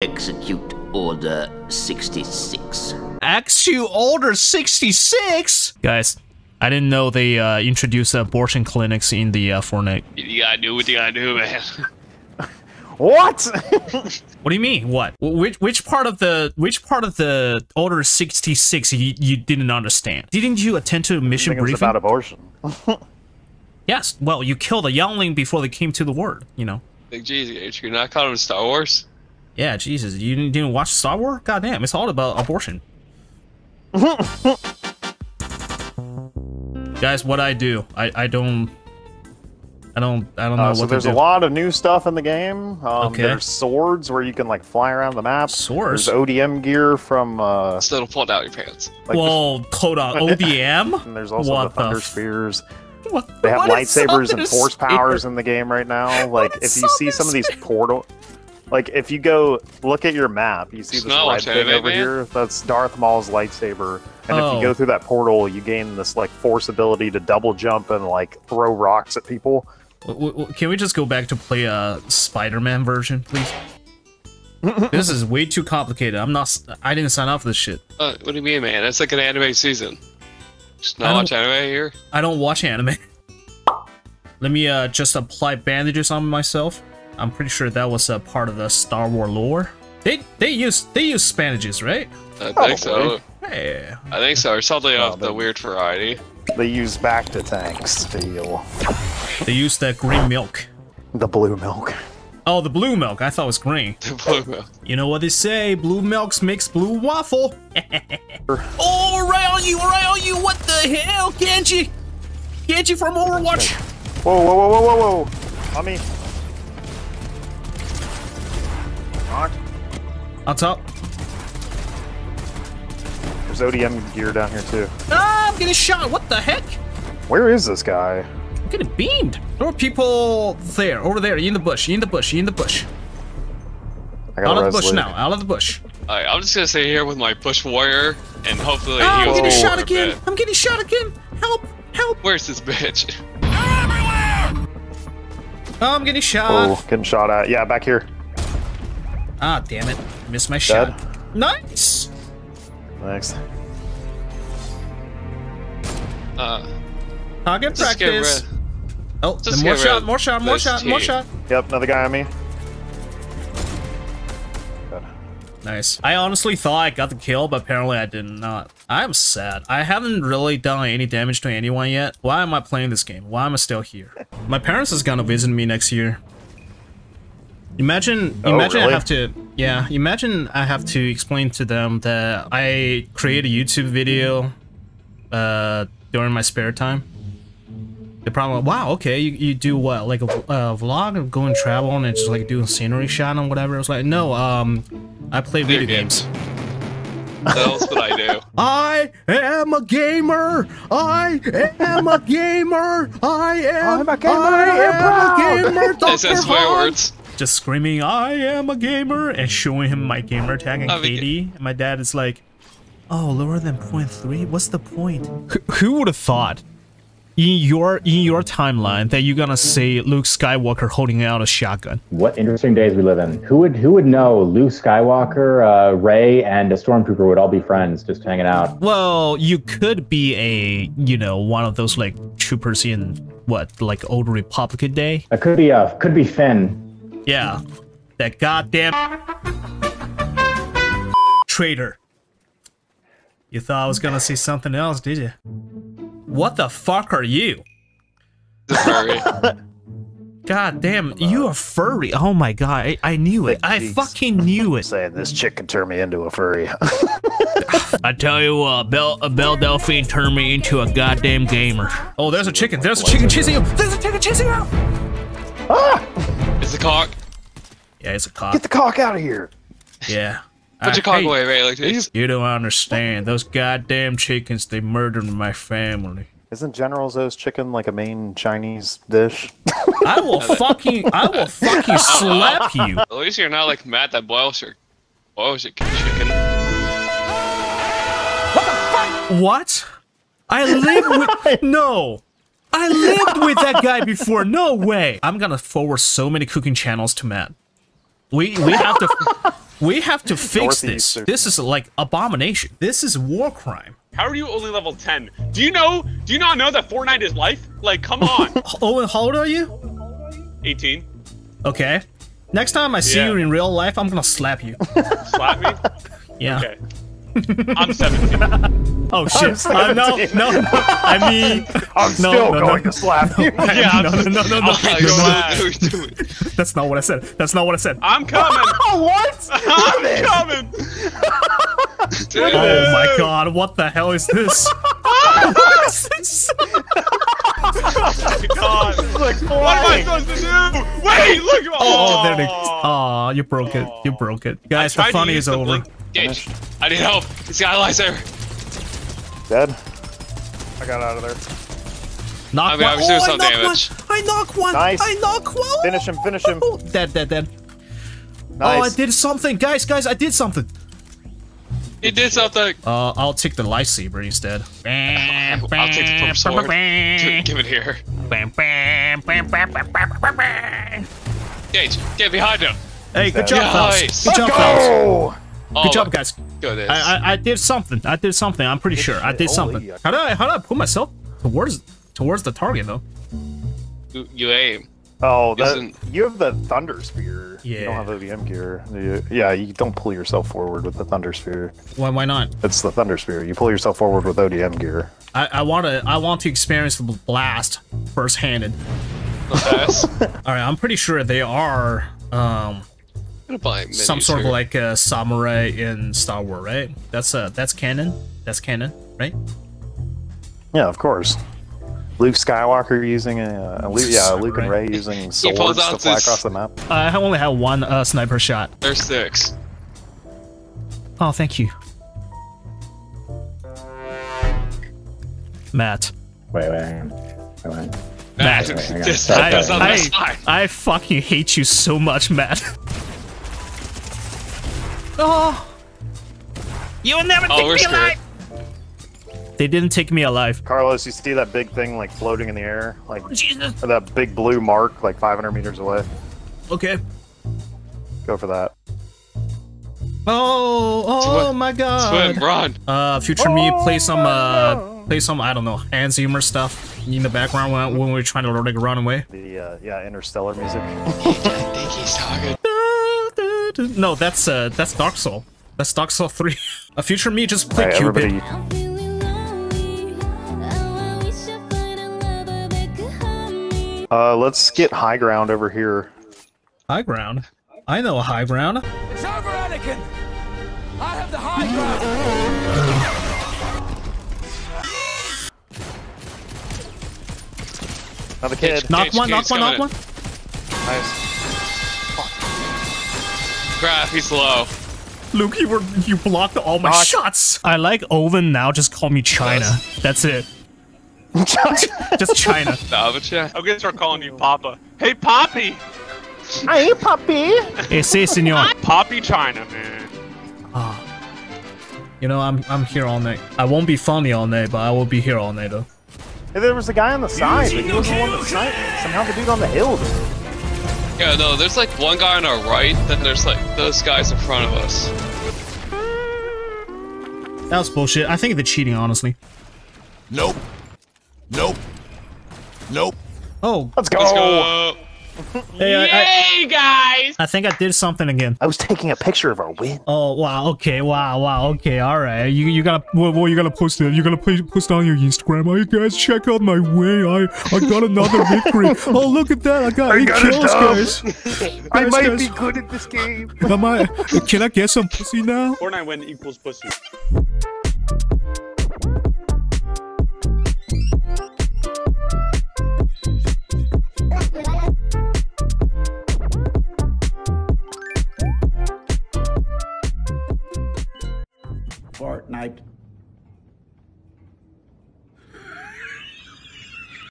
Execute Order 66. Execute Order 66? Guys, I didn't know they uh, introduced abortion clinics in the uh, Fortnite. You gotta do what you gotta do, man. What? What do you mean? What? Which which part of the which part of the Order 66 you, you didn't understand? Didn't you attend to a I mission think it was briefing? about abortion. yes. Well, you killed a youngling before they came to the word. You know. Like, geez, you're not caught on Star Wars? Yeah, Jesus, you didn't, didn't watch Star Wars? God damn, it's all about abortion. Guys, what I do, I I don't, I don't, I don't know Uh, what so to there's do. a lot of new stuff in the game. Um, Okay. There's swords where you can like fly around the map. Swords? There's ODM gear from uh, Still don't pull down your pants. like Whoa, hold on, ODM? and there's also what the thunder f- spears. What, They have lightsabers and force powers in the game right now. Like if you see Thunder some of these Spear? portal, like if you go look at your map, you see Just this not red thing anime, over man? here. That's Darth Maul's lightsaber. And if Oh. you go through that portal, you gain this like force ability to double jump and like throw rocks at people. W- w- Can we just go back to play a Spider-Man version, please? this is way too complicated. I'm not. I didn't sign up for this shit. Uh, what do you mean, man? It's like an anime season. Just I not don't- watch anime here? I don't watch anime. Let me uh, just apply bandages on myself. I'm pretty sure that was a part of the Star Wars lore. They they use they use bandages, right? I think so. Probably. Hey, I think so. Or something Well, of the weird variety. They use back to tanks to heal. they use that green milk. The blue milk. Oh, the blue milk. I thought it was green. The blue milk. You know what they say? Blue milks makes blue waffle. oh, right on you, right on you. What the hell, Genji? Genji from Overwatch. Whoa, whoa, whoa, whoa, whoa, whoa! On me. On top. There's ODM gear down here too. Ah, I'm getting shot. What the heck? Where is this guy? I'm getting beamed. There are people there, over there, in the bush, in the bush, in the bush. I Out of the bush res now, out of the bush. Alright, I'm just gonna stay here with my bush warrior and hopefully Ah, he I'm will getting for shot a again. I'm getting shot again. Help, help. Where's this bitch? Oh, I'm getting shot. Oh, getting shot at. Yeah, back here. Ah, damn it. Missed my shot. Dead. Nice. Next. Uh, Target just get practice. rid. Oh, just more shot, more shot, more this shot, more shot. Yep, another guy on me. Good. Nice. I honestly thought I got the kill, but apparently I did not. I'm sad. I haven't really done any damage to anyone yet. Why am I playing this game? Why am I still here? My parents is gonna visit me next year. Imagine, Oh, imagine I have to, yeah, imagine I have to explain to them that I create a YouTube video uh, during my spare time. The problem, probably wow, okay, you, you do what, like a uh, vlog of going travel and just like doing scenery shot and whatever. I was like, no, um, I play video, Video games. That's what else would I do. I am a gamer. I am a gamer. I am. I'm a gamer, I am I proud. am a gamer. It Dr. says swear words. Just screaming, I am a gamer, and showing him my gamer tag and I'm KD. And my dad is like, "Oh, lower than 0.3? What's the point?" Who, who would have thought? In your in your timeline, that you're gonna see Luke Skywalker holding out a shotgun. What interesting days we live in. Who would who would know Luke Skywalker, uh, Rey, and a stormtrooper would all be friends, just hanging out. Well, you could be a, you know, one of those like troopers in what, like old Republic day. It could be uh, could be Finn. Yeah, that goddamn traitor. You thought I was gonna see something else, did you? What the fuck are you? The furry. God damn, you are furry. Oh my god, I, I knew it. Thick I cheeks. fucking knew it. Saying this chick can turn me into a furry. I tell you what, Bell, uh, Belle Delphine turned me into a goddamn gamer. Oh, there's a chicken. There's a chicken chasing you. There's a chicken chasing you. Is the cock? Yeah, it's a cock. Get the cock out of here. Yeah. Put I your cock hate- away, Ray, like this. You don't understand. Those goddamn chickens, they murdered my family. Isn't General Tso's chicken like a main Chinese dish? I will fucking, I will fucking slap you. At least you're not like Matt that boils your boils your chicken. What? I live with, no. I lived with that guy before. No way. I'm gonna forward so many cooking channels to Matt. We we have to We have to fix Northeast this. or- This is like abomination. This is war crime. How are you only level 10? Do you know? Do you not know that Fortnite is life? Like, come on. Owen, how old are you? 18. Okay. Next time I see Yeah. you in real life, I'm gonna slap you. Slap me? Yeah. Okay. I'm 17. Oh shit. Uh, no, no, no. I mean, I'm No, still no, going no. to slap you. Yeah, no, no, no, no, no. Oh, I'm you're glad. what you're doing. That's not what I said. That's not what I said. I'm coming. Oh, what? I'm coming. Dude, Oh my god, what the hell is this? what is this? God. Like, What am I supposed to do? Wait, look at Oh, there it is. Oh, you broke it. You broke it. Guys, the Tried funny is the over. blink Gage, I need help. He's got allies there. Dead. I got out of there. Knock I mean, I one. was doing oh, some I damage. one. I knock one. Nice. I knock one. Finish him, finish him. Oh, dead, dead, dead. Nice. Oh, I did something. Guys, guys, I did something. He did something. Uh, I'll take the lightsaber instead. I'll take the purple sword. Dude, Give it here. Gage, get behind him. Hey, good job, Nice. fellas. Good job, fellas. Oh! Good job, guys. Good. I, I I did something. I did something. I'm pretty sure. I did Holy, something. I- How did I how did I put myself towards towards the target though? You, you aim. Oh, that, Isn't- you have the Thunder Spear. You don't have ODM gear. You- yeah, you don't pull yourself forward with the Thunder Spear. Why why not? It's the Thunder Spear. You pull yourself forward with ODM gear. I, I want to I want to experience the blast first handed. Yes. All right, I'm pretty sure they are um I'm gonna buy some minis sort of like a samurai in Star Wars, right? That's uh that's canon. That's canon, right? Yeah, of course. Luke Skywalker using a Luke, yeah, Luke and Rey using pulls swords to fly across the map. I only have one uh, sniper shot. There's six. Oh, thank you, Matt. Wait, wait. Wait, wait. Matt, wait, hang on. Just Sorry, goes on I. I fucking hate you so much, Matt. oh, you'll never Oh, we're screwed. They didn't take me alive. Carlos, you see that big thing like floating in the air, like Jesus. that big blue mark, like 500 meters away. Okay. Go for that. Oh, oh Swim. my God. Swim, run. Uh, future me, play some, uh, play some, I don't know, Hans Zimmer stuff in the background when, when we're trying to like run away. The uh, yeah, interstellar music. I think he's talking. No, that's uh, that's Dark Soul. That's Dark Soul Three. A future me just play Alright, Cupid. everybody, I'm feeling lonely. I wish I find a lover that could help me. uh, let's get high ground over here. High ground. I know a high ground. It's over, Anakin! I have the high ground! Another kid. Knock Cage, one, knock Cage one, knock one. Nice. Crap, he's low. Luke, you were you blocked all my Knock. shots. I like Oven now. Just call me China. That's it. just China. Nah, but yeah. I'm gonna start calling you Papa. Hey, Poppy! Hey, puppy. Hey, say, senor. Poppy China, man. Ah. You know, I'm I'm here all night. I won't be funny all night, but I will be here all night though. Hey, there was a guy on the side, but he was the one that sniped. Somehow the dude on the hill. Did. Yeah, no, there's like one guy on our right, then there's like those guys in front of us. That was bullshit. I think they're cheating, honestly. Nope. Nope. Nope. Oh, Let's go. Let's go. Hey, I, I, guys! I think I did something again. I was taking a picture of our win. Oh wow, okay, wow, wow, okay, all right. You you gotta well, well you gotta post it. You gotta play, post on your Instagram. Oh, you guys check out my way. I I got another victory. Oh look at that, I got eight got kills, dub. guys. I might guys. be good at this game. Am I? Can I get some pussy now? Fortnite win equals pussy.